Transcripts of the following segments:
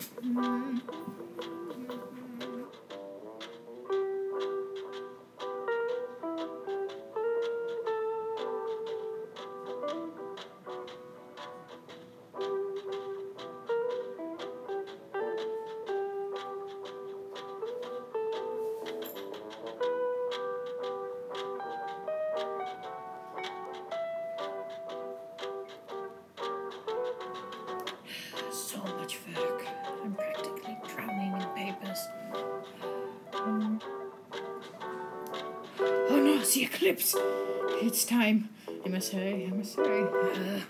So much. The eclipse! It's time. I must hurry, I must hurry. Uh,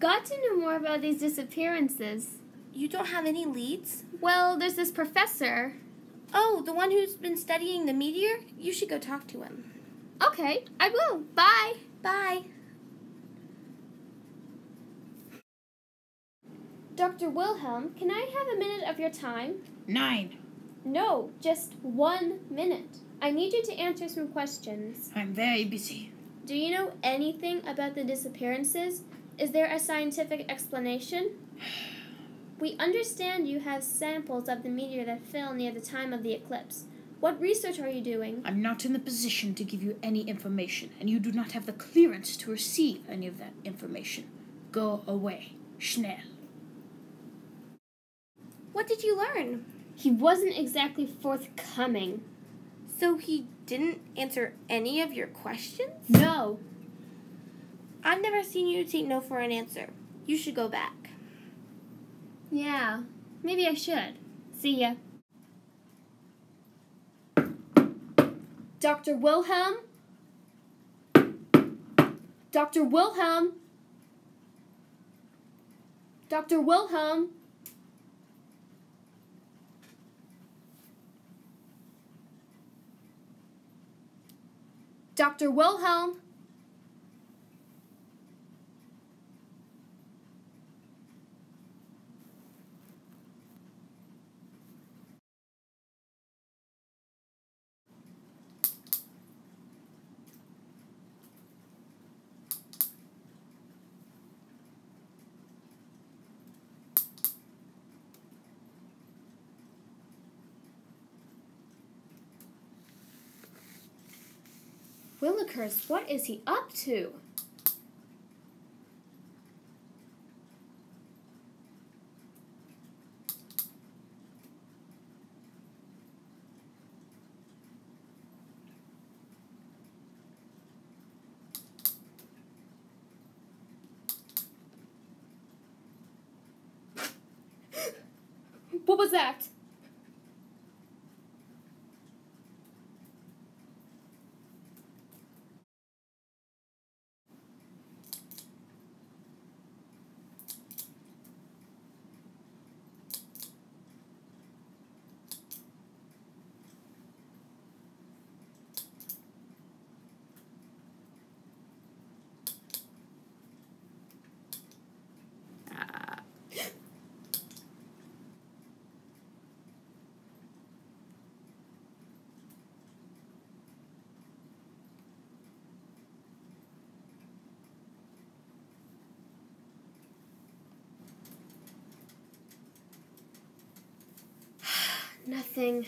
got to know more about these disappearances. You don't have any leads? Well, there's this professor. Oh, the one who's been studying the meteor? You should go talk to him. Okay, I will. Bye. Bye. Dr. Wilhelm, can I have a minute of your time? nine. No, just one minute. I need you to answer some questions. I'm very busy. Do you know anything about the disappearances? Is there a scientific explanation? We understand you have samples of the meteor that fell near the time of the eclipse. What research are you doing? I'm not in the position to give you any information, and you do not have the clearance to receive any of that information. Go away. Schnell. What did you learn? He wasn't exactly forthcoming. So he didn't answer any of your questions? No. I've never seen you take no for an answer. You should go back. Yeah, maybe I should. See ya. Dr. Wilhelm? Dr. Wilhelm? Dr. Wilhelm? Dr. Wilhelm? Willikers, what is he up to? what was that? Nothing.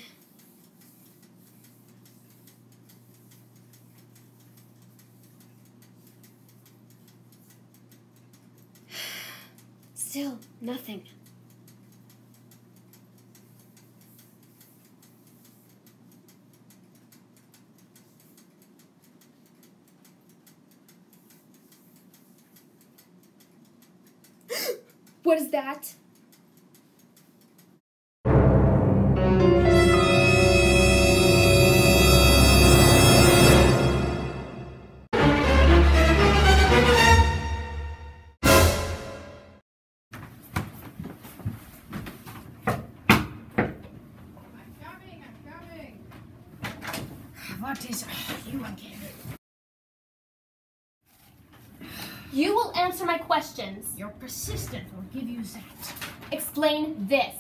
Still, nothing. what is that? My questions. You're will give you that. Explain this.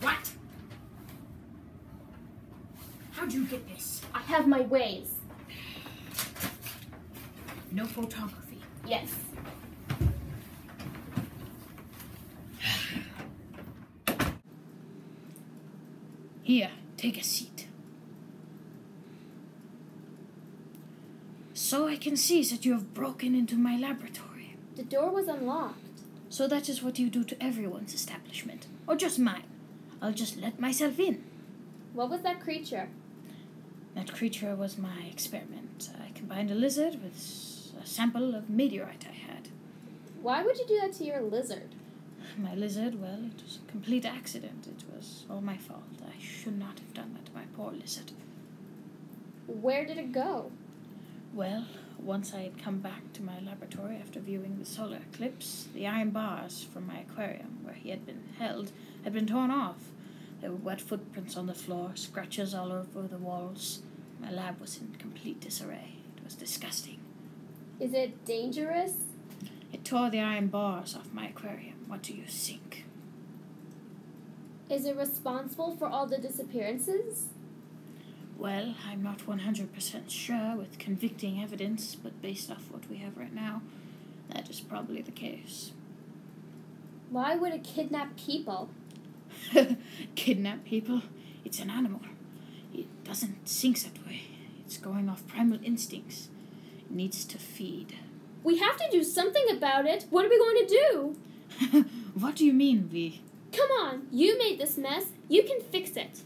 What? How'd you get this? I have my ways. No photography. Yes. Here, take a seat. So I can see that you have broken into my laboratory. The door was unlocked. So that is what you do to everyone's establishment. Or just mine. I'll just let myself in. What was that creature? That creature was my experiment. I combined a lizard with a sample of meteorite I had. Why would you do that to your lizard? My lizard, well, it was a complete accident. It was all my fault. I should not have done that to my poor lizard. Where did it go? Well, once I had come back to my laboratory after viewing the solar eclipse, the iron bars from my aquarium, where he had been held, had been torn off. There were wet footprints on the floor, scratches all over the walls. My lab was in complete disarray. It was disgusting. Is it dangerous? It tore the iron bars off my aquarium. What do you think? Is it responsible for all the disappearances? Well, I'm not 100% sure with convicting evidence, but based off what we have right now, that is probably the case. Why would it kidnap people? Kidnap people? It's an animal. It doesn't think that way. It's going off primal instincts. It needs to feed. We have to do something about it. What are we going to do? what do you mean, we? Come on, you made this mess. You can fix it.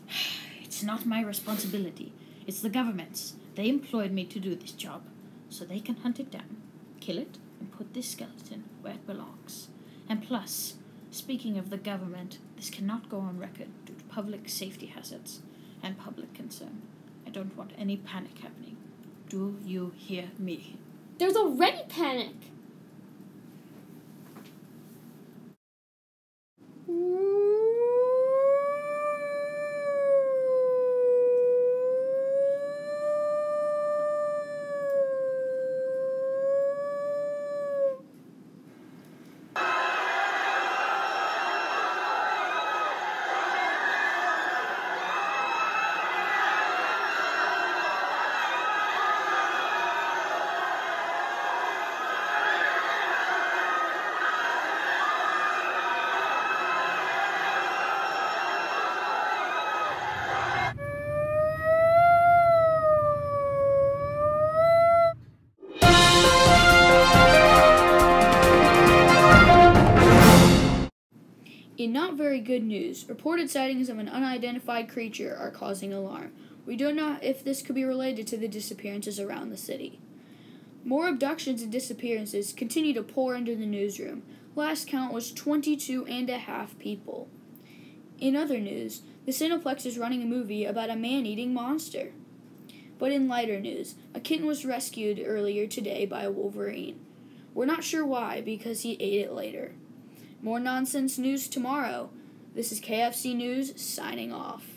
It's not my responsibility. It's the government's. They employed me to do this job, so they can hunt it down, kill it, and put this skeleton where it belongs. And plus, speaking of the government, this cannot go on record due to public safety hazards and public concern. I don't want any panic happening. Do you hear me? There's already panic. In not very good news, reported sightings of an unidentified creature are causing alarm. We don't know if this could be related to the disappearances around the city. More abductions and disappearances continue to pour into the newsroom. Last count was 22 and a half people. In other news, the Cineplex is running a movie about a man eating monster. But in lighter news, a kitten was rescued earlier today by a wolverine. We're not sure why, because he ate it later. More nonsense news tomorrow. This is KFC News signing off.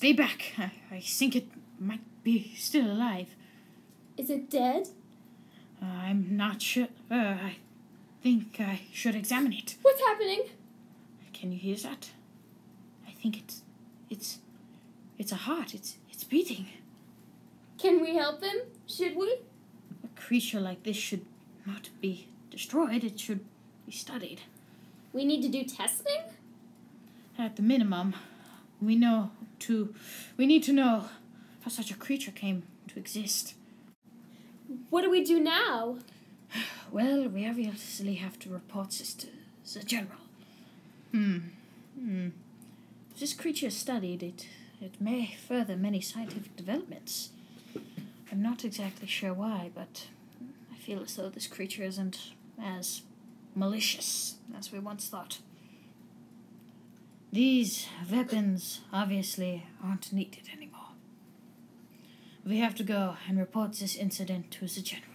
Stay back. I, I think it might be still alive. Is it dead? Uh, I'm not sure. Uh, I think I should examine it. What's happening? Can you hear that? I think it's it's it's a heart. It's it's beating. Can we help him? Should we? A creature like this should not be destroyed. It should be studied. We need to do testing? At the minimum, we know to we need to know how such a creature came to exist. What do we do now? Well, we obviously have to report this to the general. Hmm. Hmm. If this creature studied, it it may further many scientific developments. I'm not exactly sure why, but I feel as though this creature isn't as malicious as we once thought. These weapons obviously aren't needed anymore. We have to go and report this incident to the general.